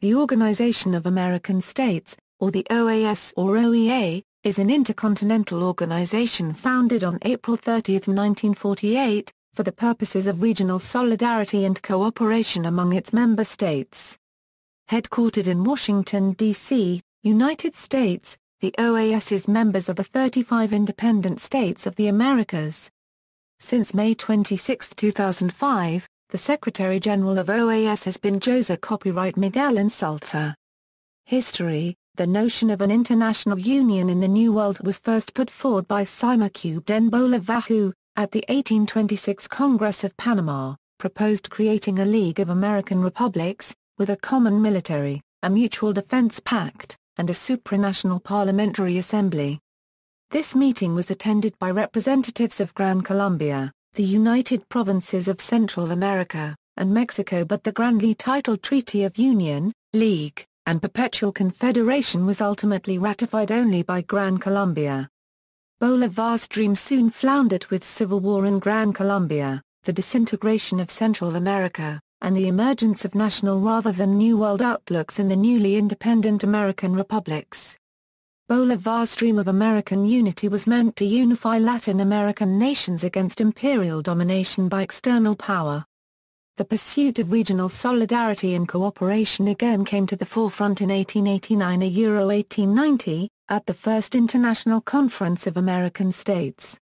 the Organization of American States, or the OAS or OEA, is an intercontinental organization founded on April 30, 1948, for the purposes of regional solidarity and cooperation among its member states. Headquartered in Washington, D.C., United States, the OAS is members of the 35 independent states of the Americas. Since May 26, 2005, the Secretary-General of OAS has been Jose Copyright Miguel Insulza. History The notion of an international union in the New World was first put forward by Simaque den Bolivar at the 1826 Congress of Panama, proposed creating a League of American Republics, with a common military, a mutual defense pact, and a supranational parliamentary assembly. This meeting was attended by representatives of Gran Colombia, the United Provinces of Central America, and Mexico but the grandly titled Treaty of Union, League, and Perpetual Confederation was ultimately ratified only by Gran Colombia. Bolivar's dream soon floundered with civil war in Gran Colombia, the disintegration of Central America, and the emergence of national rather than New World outlooks in the newly independent American republics. Bolivar's dream of American unity was meant to unify Latin American nations against imperial domination by external power. The pursuit of regional solidarity and cooperation again came to the forefront in 1889 a Euro 1890, at the First International Conference of American States.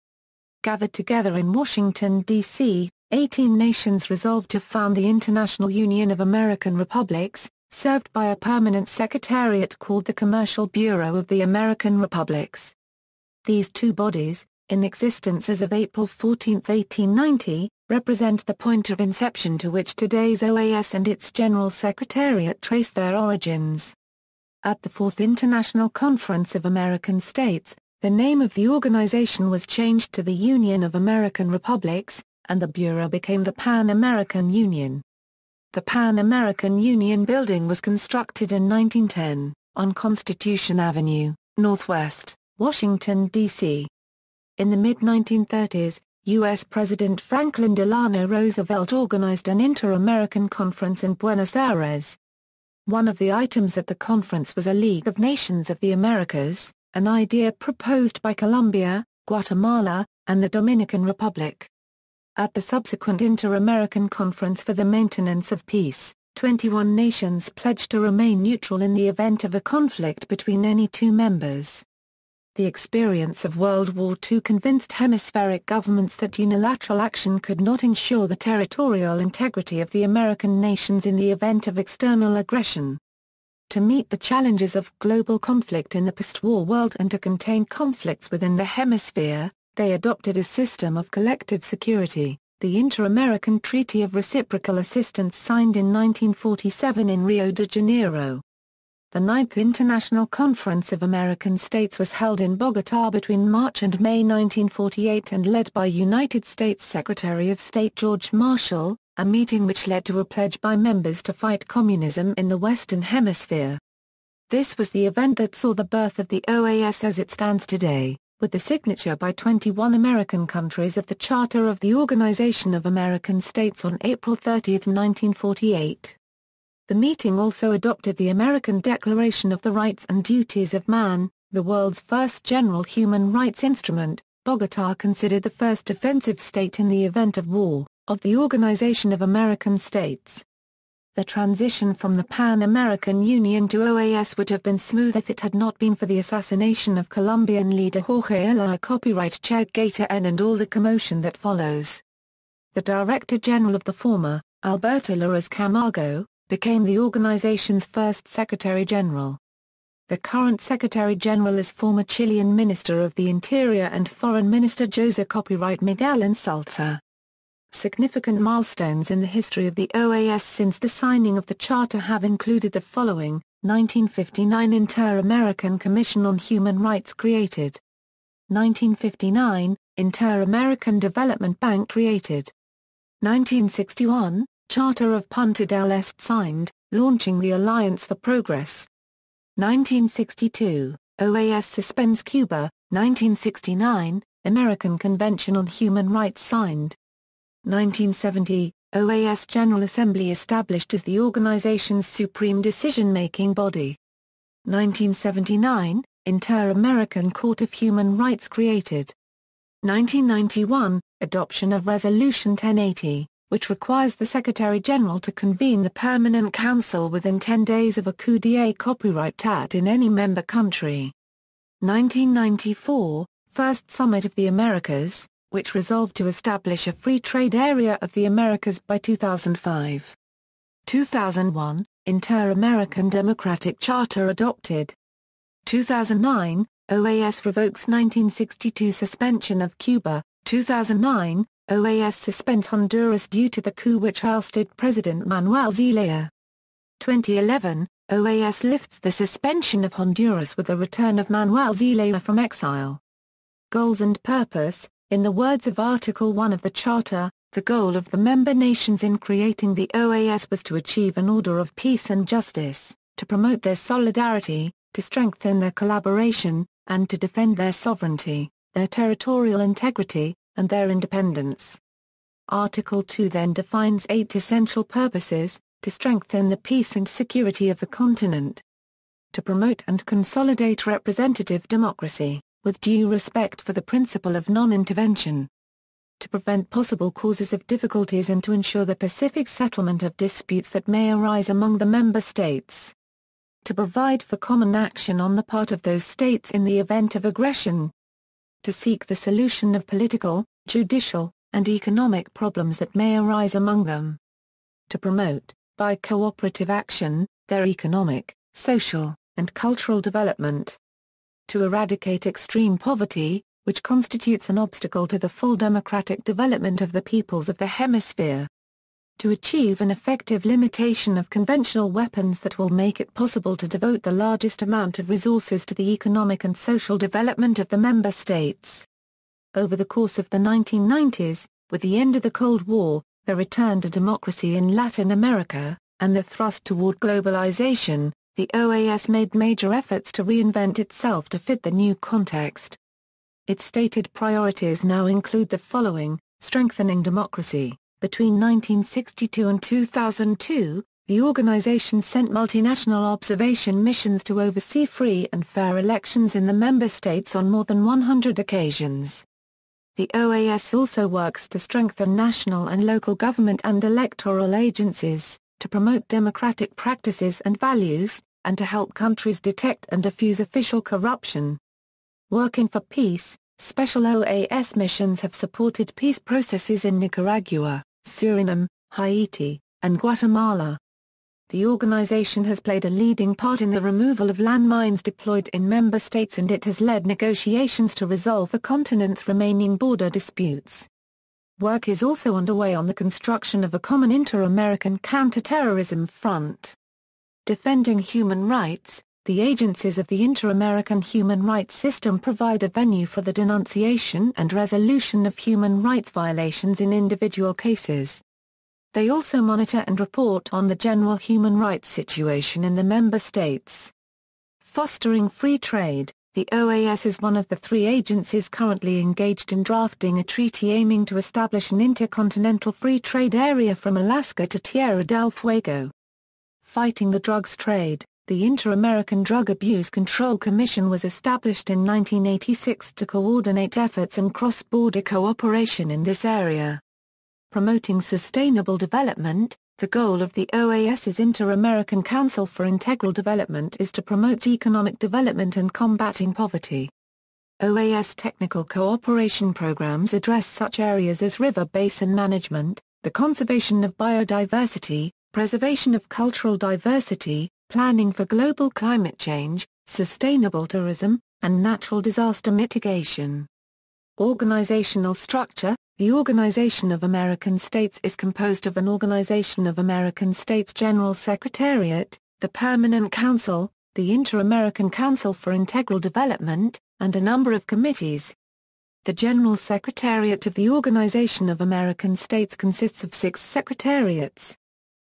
Gathered together in Washington, D.C., 18 nations resolved to found the International Union of American Republics, served by a permanent secretariat called the Commercial Bureau of the American Republics. These two bodies, in existence as of April 14, 1890, represent the point of inception to which today's OAS and its General Secretariat trace their origins. At the Fourth International Conference of American States, the name of the organization was changed to the Union of American Republics, and the Bureau became the Pan-American Union. The Pan-American Union building was constructed in 1910, on Constitution Avenue, Northwest, Washington, D.C. In the mid-1930s, U.S. President Franklin Delano Roosevelt organized an Inter-American Conference in Buenos Aires. One of the items at the conference was a League of Nations of the Americas, an idea proposed by Colombia, Guatemala, and the Dominican Republic. At the subsequent Inter-American Conference for the Maintenance of Peace, 21 nations pledged to remain neutral in the event of a conflict between any two members. The experience of World War II convinced hemispheric governments that unilateral action could not ensure the territorial integrity of the American nations in the event of external aggression. To meet the challenges of global conflict in the post-war world and to contain conflicts within the hemisphere, they adopted a system of collective security, the Inter-American Treaty of Reciprocal Assistance signed in 1947 in Rio de Janeiro. The Ninth International Conference of American States was held in Bogotá between March and May 1948 and led by United States Secretary of State George Marshall, a meeting which led to a pledge by members to fight communism in the Western Hemisphere. This was the event that saw the birth of the OAS as it stands today with the signature by 21 American countries of the Charter of the Organization of American States on April 30, 1948. The meeting also adopted the American Declaration of the Rights and Duties of Man, the world's first general human rights instrument, Bogotá considered the first defensive state in the event of war, of the Organization of American States. The transition from the Pan-American Union to OAS would have been smooth if it had not been for the assassination of Colombian leader Jorge Elías copyright Che Gaitán and all the commotion that follows. The Director General of the former, Alberto Lleras Camargo, became the organization's first Secretary General. The current Secretary General is former Chilean Minister of the Interior and Foreign Minister Jose Copyright Miguel Insulza. Significant milestones in the history of the OAS since the signing of the Charter have included the following, 1959 Inter-American Commission on Human Rights created. 1959, Inter-American Development Bank created. 1961, Charter of Punta del Este signed, launching the Alliance for Progress. 1962, OAS suspends Cuba, 1969, American Convention on Human Rights signed. 1970, OAS General Assembly established as the organization's supreme decision-making body. 1979, Inter-American Court of Human Rights created. 1991, adoption of Resolution 1080, which requires the Secretary-General to convene the Permanent Council within 10 days of a coup d'état copyright act in any member country. 1994, First Summit of the Americas, which resolved to establish a free trade area of the Americas by 2005. 2001, Inter-American Democratic Charter adopted. 2009, OAS revokes 1962 suspension of Cuba, 2009, OAS suspends Honduras due to the coup which ousted President Manuel Zelaya. 2011, OAS lifts the suspension of Honduras with the return of Manuel Zelaya from exile. Goals and Purpose In the words of Article 1 of the Charter, the goal of the member nations in creating the OAS was to achieve an order of peace and justice, to promote their solidarity, to strengthen their collaboration, and to defend their sovereignty, their territorial integrity, and their independence. Article 2 then defines eight essential purposes, to strengthen the peace and security of the continent, to promote and consolidate representative democracy, with due respect for the principle of non-intervention. To prevent possible causes of difficulties and to ensure the pacific settlement of disputes that may arise among the member states. To provide for common action on the part of those states in the event of aggression. To seek the solution of political, judicial, and economic problems that may arise among them. To promote, by cooperative action, their economic, social, and cultural development to eradicate extreme poverty, which constitutes an obstacle to the full democratic development of the peoples of the hemisphere. To achieve an effective limitation of conventional weapons that will make it possible to devote the largest amount of resources to the economic and social development of the member states. Over the course of the 1990s, with the end of the Cold War, the return to democracy in Latin America, and the thrust toward globalization, the OAS made major efforts to reinvent itself to fit the new context. Its stated priorities now include the following, strengthening democracy. Between 1962 and 2002, the organization sent multinational observation missions to oversee free and fair elections in the member states on more than 100 occasions. The OAS also works to strengthen national and local government and electoral agencies to promote democratic practices and values, and to help countries detect and diffuse official corruption. Working for peace, special OAS missions have supported peace processes in Nicaragua, Suriname, Haiti, and Guatemala. The organization has played a leading part in the removal of landmines deployed in member states and it has led negotiations to resolve the continent's remaining border disputes. Work is also underway on the construction of a common inter-American counterterrorism front. Defending human rights, the agencies of the Inter-American human rights system provide a venue for the denunciation and resolution of human rights violations in individual cases. They also monitor and report on the general human rights situation in the member states. Fostering free trade, the OAS is one of the three agencies currently engaged in drafting a treaty aiming to establish an intercontinental free trade area from Alaska to Tierra del Fuego. Fighting the drugs trade, the Inter-American Drug Abuse Control Commission was established in 1986 to coordinate efforts and cross-border cooperation in this area. Promoting sustainable development, the goal of the OAS's Inter-American Council for Integral Development is to promote economic development and combating poverty. OAS technical cooperation programs address such areas as river basin management, the conservation of biodiversity, preservation of cultural diversity, planning for global climate change, sustainable tourism, and natural disaster mitigation. Organizational structure The Organization of American States is composed of an Organization of American States General Secretariat, the Permanent Council, the Inter-American Council for Integral Development, and a number of committees. The General Secretariat of the Organization of American States consists of six secretariats.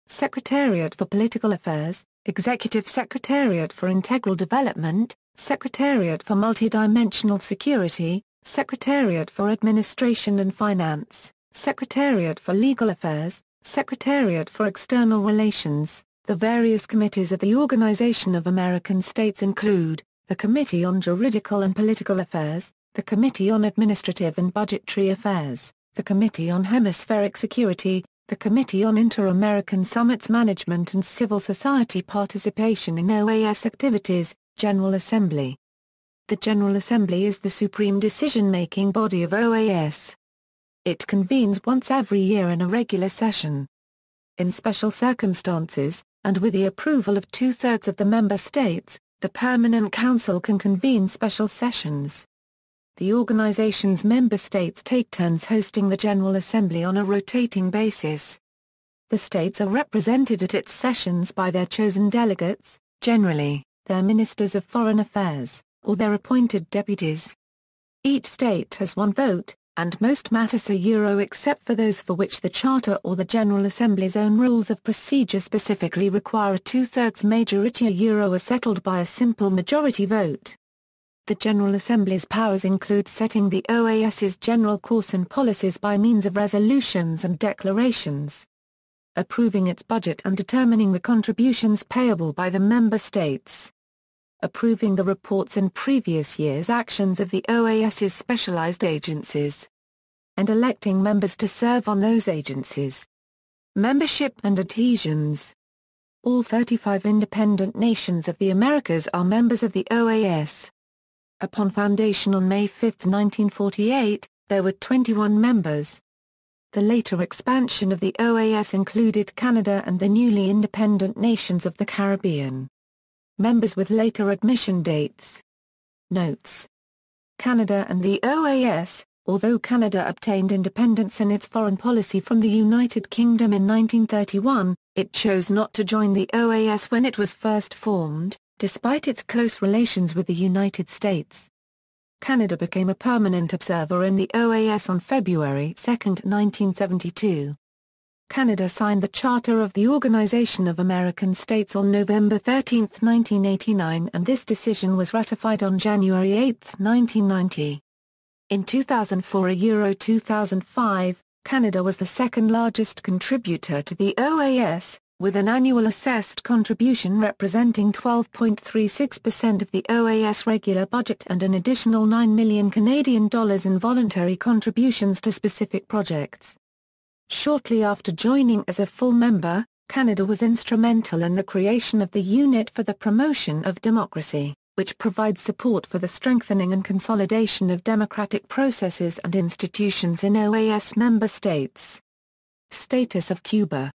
Secretariat for Political Affairs, Executive Secretariat for Integral Development, Secretariat for Multidimensional Security, Secretariat for Administration and Finance, Secretariat for Legal Affairs, Secretariat for External Relations The various committees of the Organization of American States include, the Committee on Juridical and Political Affairs, the Committee on Administrative and Budgetary Affairs, the Committee on Hemispheric Security, the Committee on Inter-American Summits Management and Civil Society Participation in OAS Activities, General Assembly. The General Assembly is the supreme decision-making body of OAS. It convenes once every year in a regular session. In special circumstances, and with the approval of two-thirds of the member states, the Permanent Council can convene special sessions. The organization's member states take turns hosting the General Assembly on a rotating basis. The states are represented at its sessions by their chosen delegates, generally, their ministers of foreign affairs or their appointed deputies. Each state has one vote, and most matters are euro except for those for which the Charter or the General Assembly's own rules of procedure specifically require a two-thirds majority a euro are settled by a simple majority vote. The General Assembly's powers include setting the OAS's general course and policies by means of resolutions and declarations, approving its budget and determining the contributions payable by the member states approving the reports and previous year's actions of the OAS's specialized agencies, and electing members to serve on those agencies. Membership and adhesions All 35 independent nations of the Americas are members of the OAS. Upon foundation on May 5, 1948, there were 21 members. The later expansion of the OAS included Canada and the newly independent nations of the Caribbean. Members with later admission dates. Notes. Canada and the OAS, although Canada obtained independence in its foreign policy from the United Kingdom in 1931, it chose not to join the OAS when it was first formed, despite its close relations with the United States. Canada became a permanent observer in the OAS on February 2, 1972. Canada signed the Charter of the Organization of American States on November 13, 1989 and this decision was ratified on January 8, 1990. In 2004 a Euro 2005, Canada was the second largest contributor to the OAS, with an annual assessed contribution representing 12.36% of the OAS regular budget and an additional 9 million Canadian dollars in voluntary contributions to specific projects. Shortly after joining as a full member, Canada was instrumental in the creation of the Unit for the Promotion of Democracy, which provides support for the strengthening and consolidation of democratic processes and institutions in OAS member states. Status of Cuba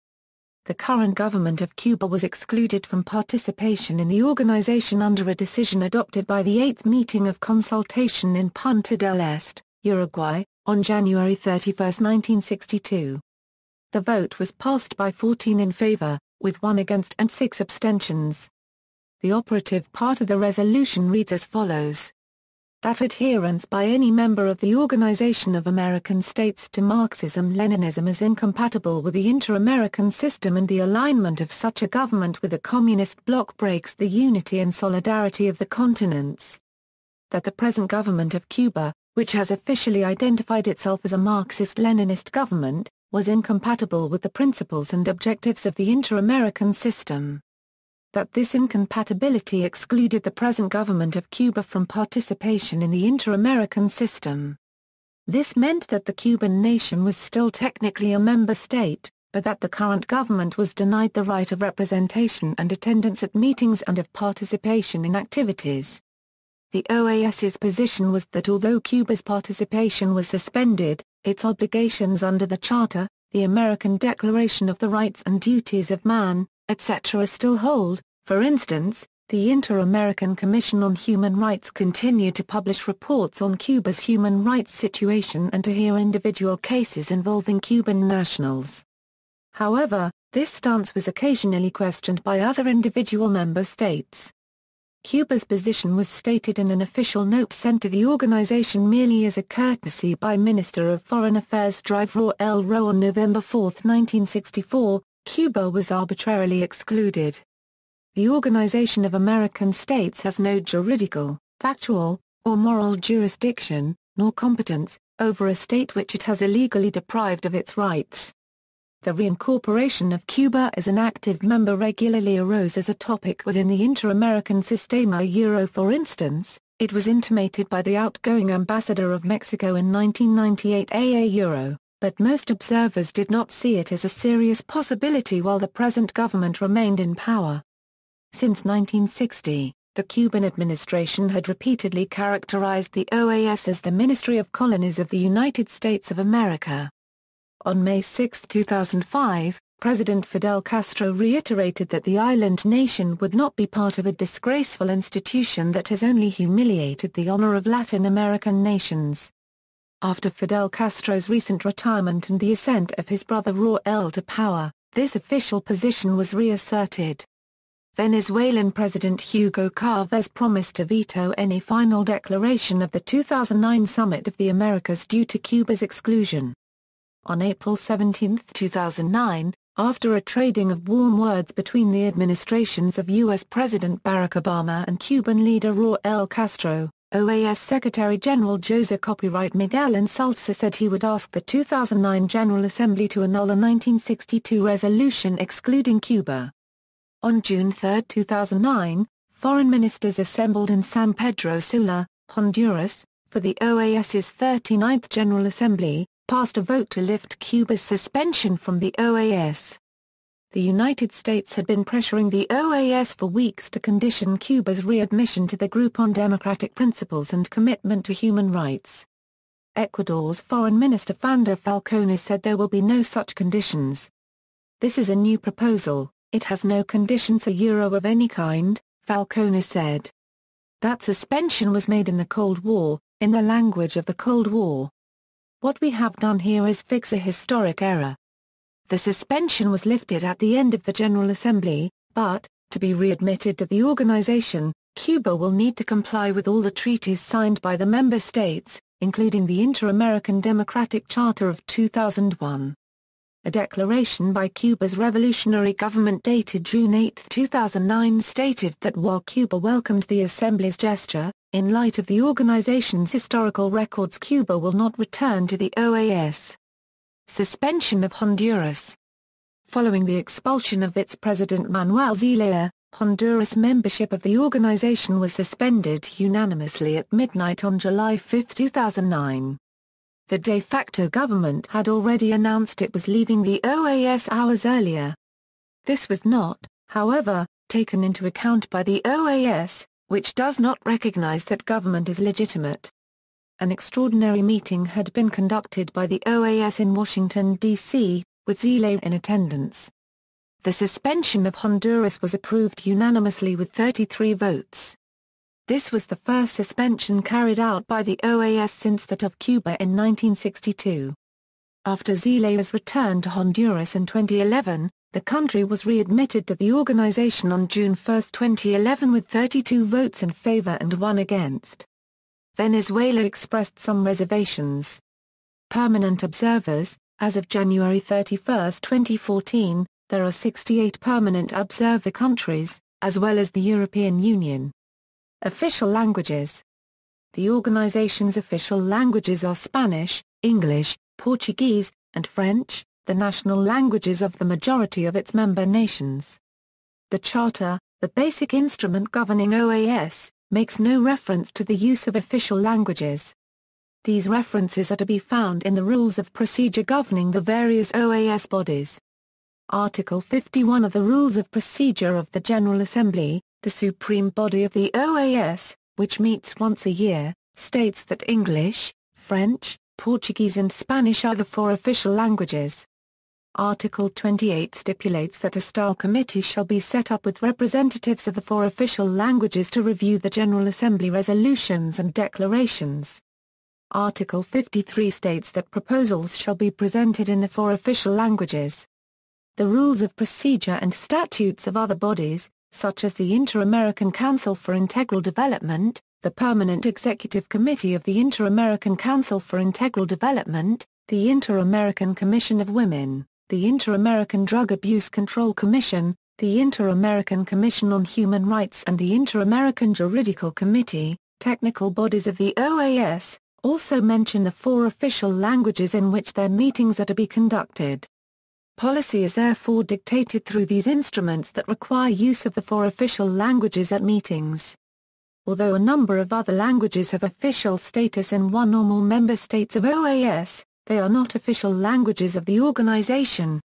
The current government of Cuba was excluded from participation in the organization under a decision adopted by the Eighth Meeting of Consultation in Punta del Este, Uruguay, on January 31, 1962. The vote was passed by 14 in favor, with one against and six abstentions. The operative part of the resolution reads as follows. That adherence by any member of the Organization of American States to Marxism-Leninism is incompatible with the inter-American system and the alignment of such a government with a communist bloc breaks the unity and solidarity of the continents. That the present government of Cuba, which has officially identified itself as a Marxist-Leninist government, was incompatible with the principles and objectives of the inter-American system. That this incompatibility excluded the present government of Cuba from participation in the inter-American system. This meant that the Cuban nation was still technically a member state, but that the current government was denied the right of representation and attendance at meetings and of participation in activities. The OAS's position was that although Cuba's participation was suspended, its obligations under the Charter, the American Declaration of the Rights and Duties of Man, etc. still hold, for instance, the Inter-American Commission on Human Rights continued to publish reports on Cuba's human rights situation and to hear individual cases involving Cuban nationals. However, this stance was occasionally questioned by other individual member states. Cuba's position was stated in an official note sent to the organization merely as a courtesy by Minister of Foreign Affairs Drivor L. Rowe on November 4, 1964, Cuba was arbitrarily excluded. The Organization of American States has no juridical, factual, or moral jurisdiction, nor competence, over a state which it has illegally deprived of its rights. The reincorporation of Cuba as an active member regularly arose as a topic within the Inter-American Sistema Euro for instance, it was intimated by the outgoing ambassador of Mexico in 1998 AA Euro, but most observers did not see it as a serious possibility while the present government remained in power. Since 1960, the Cuban administration had repeatedly characterized the OAS as the Ministry of Colonies of the United States of America. On May 6, 2005, President Fidel Castro reiterated that the island nation would not be part of a disgraceful institution that has only humiliated the honor of Latin American nations. After Fidel Castro's recent retirement and the ascent of his brother Raúl to power, this official position was reasserted. Venezuelan President Hugo Chavez promised to veto any final declaration of the 2009 Summit of the Americas due to Cuba's exclusion. On April 17, 2009, after a trading of warm words between the administrations of U.S. President Barack Obama and Cuban leader Raul Castro, OAS Secretary-General Jose Copyright Miguel Insulza said he would ask the 2009 General Assembly to annul a 1962 resolution excluding Cuba. On June 3, 2009, foreign ministers assembled in San Pedro Sula, Honduras, for the OAS's 39th General Assembly, passed a vote to lift Cuba's suspension from the OAS. The United States had been pressuring the OAS for weeks to condition Cuba's readmission to the group on democratic principles and commitment to human rights. Ecuador's Foreign Minister Fander Falconí said there will be no such conditions. This is a new proposal, it has no conditions a euro of any kind, Falconí said. That suspension was made in the Cold War, in the language of the Cold War. What we have done here is fix a historic error. The suspension was lifted at the end of the General Assembly, but, to be readmitted to the organization, Cuba will need to comply with all the treaties signed by the member states, including the Inter-American Democratic Charter of 2001. A declaration by Cuba's revolutionary government dated June 8, 2009 stated that while Cuba welcomed the Assembly's gesture, in light of the organization's historical records Cuba will not return to the OAS. Suspension of Honduras Following the expulsion of its president Manuel Zelaya, Honduras membership of the organization was suspended unanimously at midnight on July 5, 2009. The de facto government had already announced it was leaving the OAS hours earlier. This was not, however, taken into account by the OAS, which does not recognize that government is legitimate. An extraordinary meeting had been conducted by the OAS in Washington, D.C., with Zelaya in attendance. The suspension of Honduras was approved unanimously with 33 votes. This was the first suspension carried out by the OAS since that of Cuba in 1962. After Zelaya's return to Honduras in 2011, the country was readmitted to the organization on June 1, 2011 with 32 votes in favor and one against. Venezuela expressed some reservations. Permanent observers, as of January 31, 2014, there are 68 permanent observer countries, as well as the European Union. Official languages The organization's official languages are Spanish, English, Portuguese, and French, the national languages of the majority of its member nations. The Charter, the basic instrument governing OAS, makes no reference to the use of official languages. These references are to be found in the rules of procedure governing the various OAS bodies. Article 51 of the Rules of Procedure of the General Assembly, the supreme body of the OAS, which meets once a year, states that English, French, Portuguese and Spanish are the four official languages. Article 28 stipulates that a style committee shall be set up with representatives of the four official languages to review the General Assembly resolutions and declarations. Article 53 states that proposals shall be presented in the four official languages. The rules of procedure and statutes of other bodies, such as the Inter-American Council for Integral Development, the Permanent Executive Committee of the Inter-American Council for Integral Development, the Inter-American Commission of Women, the Inter-American Drug Abuse Control Commission, the Inter-American Commission on Human Rights and the Inter-American Juridical Committee, technical bodies of the OAS, also mention the four official languages in which their meetings are to be conducted. Policy is therefore dictated through these instruments that require use of the four official languages at meetings. Although a number of other languages have official status in one or more member states of OAS, they are not official languages of the organization.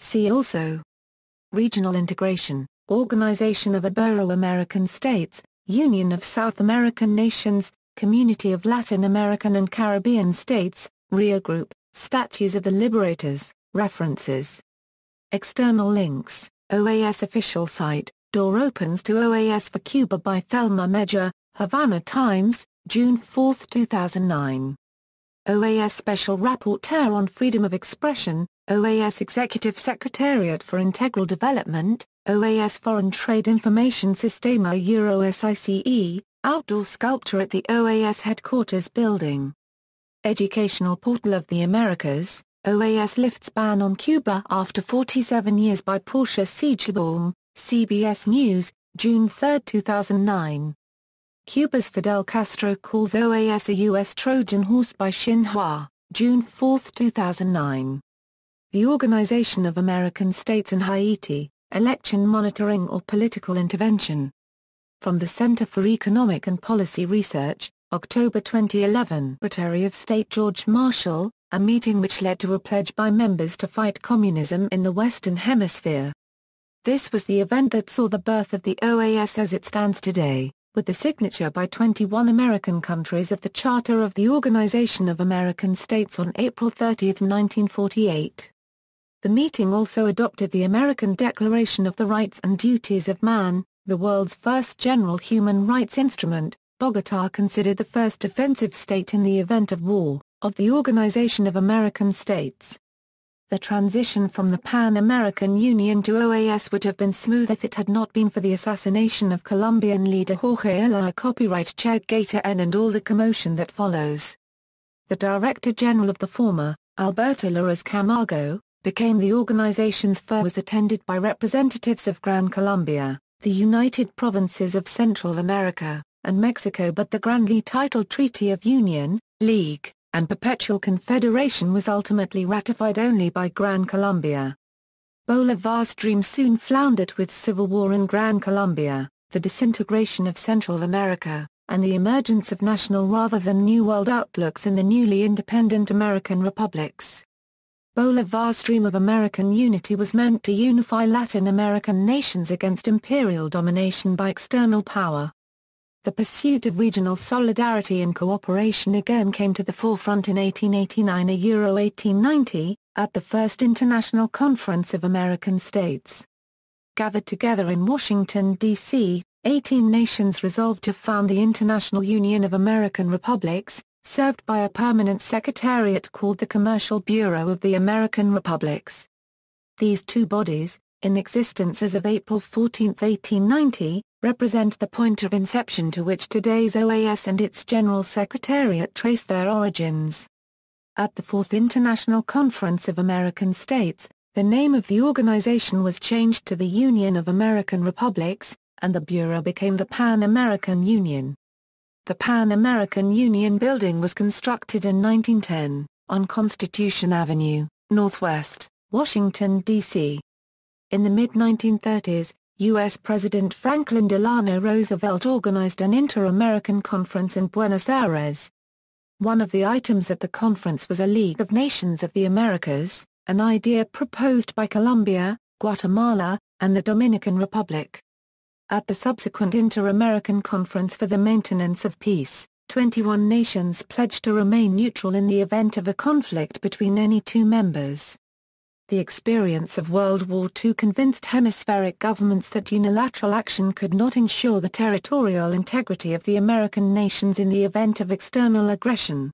See also Regional integration, Organization of Ibero-American States, Union of South American Nations, Community of Latin American and Caribbean States, Rio Group, Statues of the Liberators. References. External links, OAS official site, Door opens to OAS for Cuba by Thelma Major, Havana Times, June 4, 2009. OAS Special Rapporteur on Freedom of Expression, OAS Executive Secretariat for Integral Development, OAS Foreign Trade Information Sistema Euro SICE, outdoor sculpture at the OAS Headquarters Building. Educational Portal of the Americas, OAS lifts ban on Cuba after 47 years by Portia Siegelbaum, CBS News, June 3, 2009. Cuba's Fidel Castro calls OAS a U.S. Trojan horse by Xinhua, June 4, 2009. The Organization of American States in Haiti, Election Monitoring or Political Intervention. From the Center for Economic and Policy Research, October 2011 Secretary of State George Marshall, a meeting which led to a pledge by members to fight communism in the Western Hemisphere. This was the event that saw the birth of the OAS as it stands today, with the signature by 21 American countries of the Charter of the Organization of American States on April 30, 1948. The meeting also adopted the American Declaration of the Rights and Duties of Man, the world's first general human rights instrument, Bogota considered the first defensive state in the event of war of the Organization of American States. The transition from the Pan-American Union to OAS would have been smooth if it had not been for the assassination of Colombian leader Jorge Elías copyright Che Gaitán and all the commotion that follows. The Director General of the former, Alberto Lleras Camargo, became the organization's first was attended by representatives of Gran Colombia, the United Provinces of Central America, and Mexico but the grandly titled Treaty of Union, League, and Perpetual Confederation was ultimately ratified only by Gran Colombia. Bolivar's dream soon floundered with civil war in Gran Colombia, the disintegration of Central America, and the emergence of national rather than New World outlooks in the newly independent American republics. Bolivar's dream of American unity was meant to unify Latin American nations against imperial domination by external power. The pursuit of regional solidarity and cooperation again came to the forefront in 1889 a Euro 1890, at the First International Conference of American States. Gathered together in Washington, D.C., 18 nations resolved to found the International Union of American Republics, served by a permanent secretariat called the Commercial Bureau of the American Republics. These two bodies, in existence as of April 14, 1890, represent the point of inception to which today's OAS and its General Secretariat trace their origins. At the Fourth International Conference of American States, the name of the organization was changed to the Union of American Republics, and the Bureau became the Pan-American Union. The Pan-American Union building was constructed in 1910, on Constitution Avenue, Northwest, Washington, D.C. In the mid-1930s, U.S. President Franklin Delano Roosevelt organized an Inter-American Conference in Buenos Aires. One of the items at the conference was a League of Nations of the Americas, an idea proposed by Colombia, Guatemala, and the Dominican Republic. At the subsequent Inter-American Conference for the Maintenance of Peace, 21 nations pledged to remain neutral in the event of a conflict between any two members. The experience of World War II convinced hemispheric governments that unilateral action could not ensure the territorial integrity of the American nations in the event of external aggression.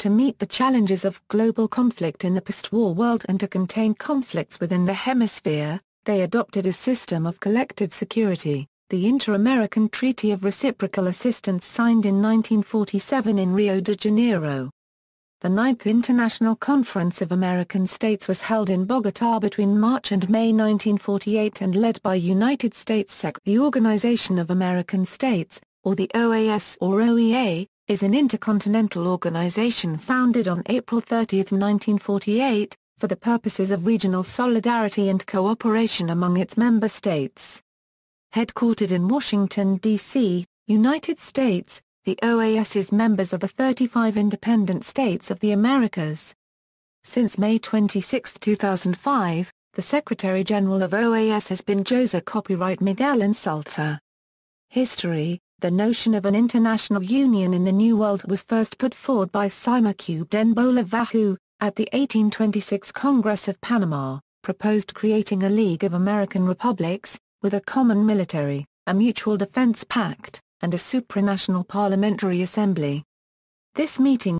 To meet the challenges of global conflict in the post-war world and to contain conflicts within the hemisphere, they adopted a system of collective security, the Inter-American Treaty of Reciprocal Assistance signed in 1947 in Rio de Janeiro. The Ninth International Conference of American States was held in Bogota between March and May 1948 and led by United States Sec. The Organization of American States, or the OAS or OEA, is an intercontinental organization founded on April 30, 1948, for the purposes of regional solidarity and cooperation among its member states. Headquartered in Washington, D.C., United States, the OAS is members of the 35 independent states of the Americas. Since May 26, 2005, the Secretary-General of OAS has been Jose Copyright Miguel Insulza. History The notion of an international union in the New World was first put forward by Simaque den Bolivajú, at the 1826 Congress of Panama, proposed creating a League of American Republics, with a common military, a mutual defense pact, and a supranational parliamentary assembly. This meeting,